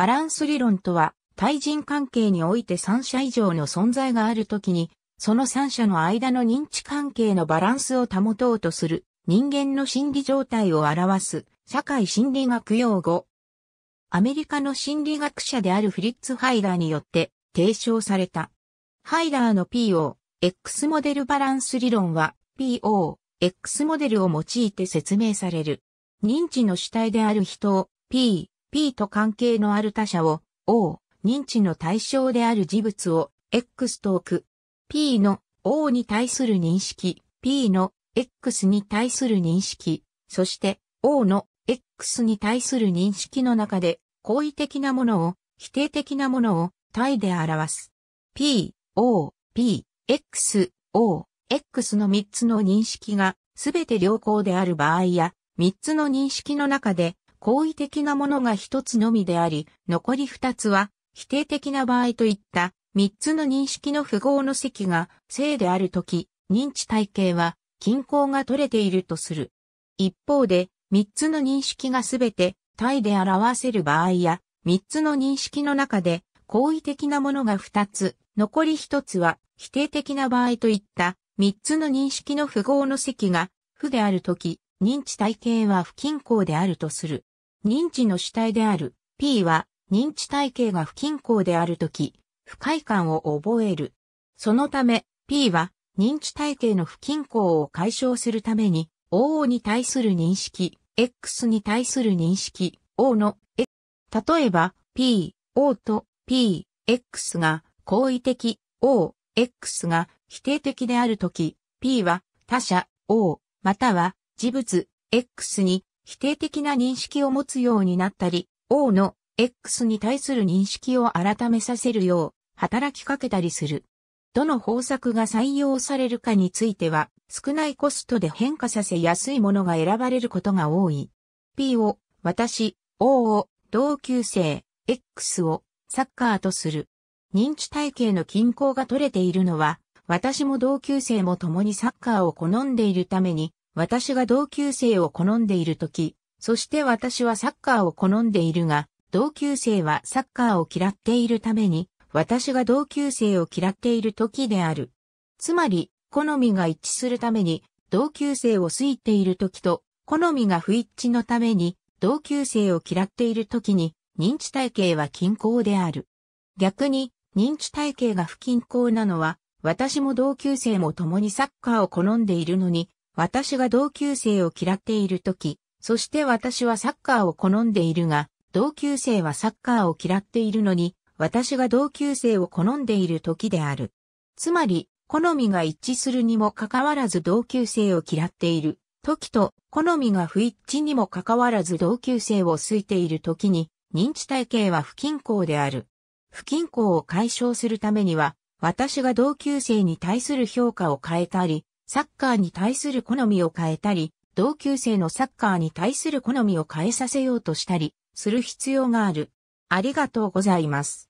バランス理論とは、対人関係において三者以上の存在があるときに、その三者の間の認知関係のバランスを保とうとする人間の心理状態を表す社会心理学用語。アメリカの心理学者であるフリッツ・ハイダーによって提唱された。ハイダーの PO、X モデルバランス理論は PO、X モデルを用いて説明される。認知の主体である人を P、P と関係のある他者を O、認知の対象である事物を X と置く。P の O に対する認識、P の X に対する認識、そして O の X に対する認識の中で、好意的なものを、否定的なものを対で表す。P、O、P、X、O、X の3つの認識がすべて良好である場合や、3つの認識の中で好意的なものが1つのみであり、残り2つは否定的な場合といった三つの認識の符号の積が正であるとき、認知体系は均衡が取れているとする。一方で、三つの認識がすべて体で表せる場合や、三つの認識の中で好意的なものが二つ、残り一つは否定的な場合といった三つの認識の符号の積が負であるとき、認知体系は不均衡であるとする。認知の主体である P は認知体系が不均衡であるとき、不快感を覚える。そのため、P は認知体系の不均衡を解消するために、O に対する認識、X に対する認識、O の、例えば、P、O と P、X が好意的、O、X が否定的であるとき、P は他者、O、または事物、X に否定的な認識を持つようになったり、O の X に対する認識を改めさせるよう働きかけたりする。どの方策が採用されるかについては、少ないコストで変化させやすいものが選ばれることが多い。P を、私、O を、同級生、X を、サッカーとする。認知体系の均衡が取れているのは、私も同級生も共にサッカーを好んでいるために、私が同級生を好んでいるとき、そして私はサッカーを好んでいるが、同級生はサッカーを嫌っているために、私が同級生を嫌っている時である。つまり、好みが一致するために、同級生を好いている時と、好みが不一致のために、同級生を嫌っている時に、認知体系は均衡である。逆に、認知体系が不均衡なのは、私も同級生も共にサッカーを好んでいるのに、私が同級生を嫌っている時、そして私はサッカーを好んでいるが、同級生はサッカーを嫌っているのに、私が同級生を好んでいる時である。つまり、好みが一致するにもかかわらず同級生を嫌っている時と、好みが不一致にもかかわらず同級生を好いている時に、認知体系は不均衡である。不均衡を解消するためには、私が同級生に対する評価を変えたり、サッカーに対する好みを変えたり、同級生のサッカーに対する好みを変えさせようとしたり、する必要がある。ありがとうございます。